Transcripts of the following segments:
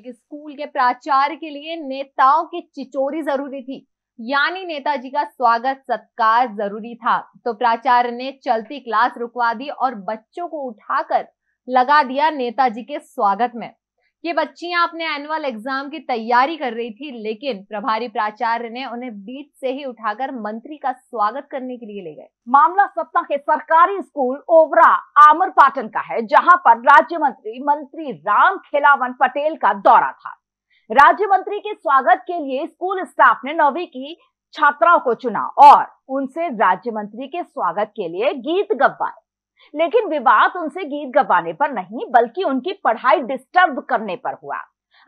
एक स्कूल के प्राचार्य के लिए नेताओं की चिचोरी ज़रूरी थी। यानी नेताजी का स्वागत सत्कार ज़रूरी था। तो प्राचार्य ने चलती क्लास रुकवा दी और बच्चों को उठाकर लगा दिया नेताजी के स्वागत में। ये बच्चियाँ अपने एनुअल एग्ज़ाम की तैयारी कर रही थी, लेकिन प्रभारी प्राचार्य ने उन्हें बीच से ही उठाकर मंत्री का स्वागत करने के लिए ले गए। मामला सत्ता के सरकारी स्कूल ओवरा आमर पाटन का है, जहाँ पर राज्य मंत्री मंत्री राम खिलावन पटेल का दौरा था। राज्य मंत्री के स्वागत के लिए स्कूल स्टाफ ने नौवीं की छात्राओं को चुना और उनसे राज्य मंत्री के स्वागत के लिए गीत गवाए। लेकिन विवाद उनसे गीत गवाने पर नहीं, बल्कि उनकी पढ़ाई डिस्टर्ब करने पर हुआ।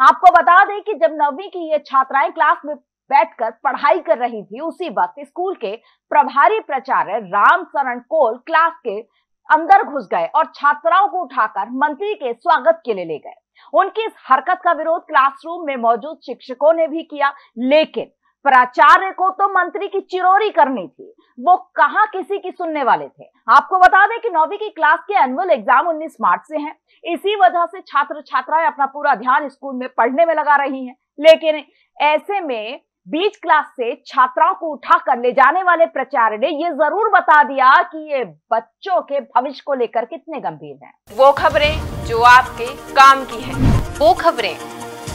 आपको बता दें कि जब नौवीं की ये छात्राएँ क्लास में बैठकर पढ़ाई कर रही थी, उसी वक्त स्कूल के प्रभारी प्राचार्य राम शरण कोल क्लास के अंदर घुस गए और छात्राओं को उठाकर मंत्री के स्वागत के लिए ले गए। उनकी इस हरकत का विरोध क्लासरूम में मौजूद शिक्षकों ने भी किया, लेकिन प्राचार्य को तो मंत्री की चिरोरी करनी थी। वो कहा किसी की सुनने वाले थे? आपको बता दें कि नौवीं की क्लास के एनुअल एग्ज़ाम 19 मार्च से हैं। इसी वजह से छात्र छात्राएँ अपना पूरा ध्यान स्कूल में पढ़ने में लगा रही हैं। लेकिन ऐसे में बीच क्लास से छात्राओं को उठा कर ले जाने वाले प्रचार ने ये ज़रूर बता दिया कि ये बच्चों के भविष्य को लेकर कितने गंभीर हैं। वो खबरें जो आपके काम की है वो खबरें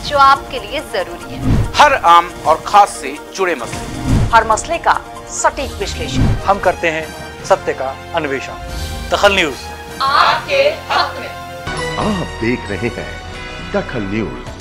जो आपके लिए ज़रूरी है। हर आम और खास से जुड़े मसले। हर मसले का सटीक विश्लेषण। हम करते हैं सत्य का अन्वेषण। दखल न्यूज़। आपके हक में। आप देख रहे हैं दखल न्यूज़।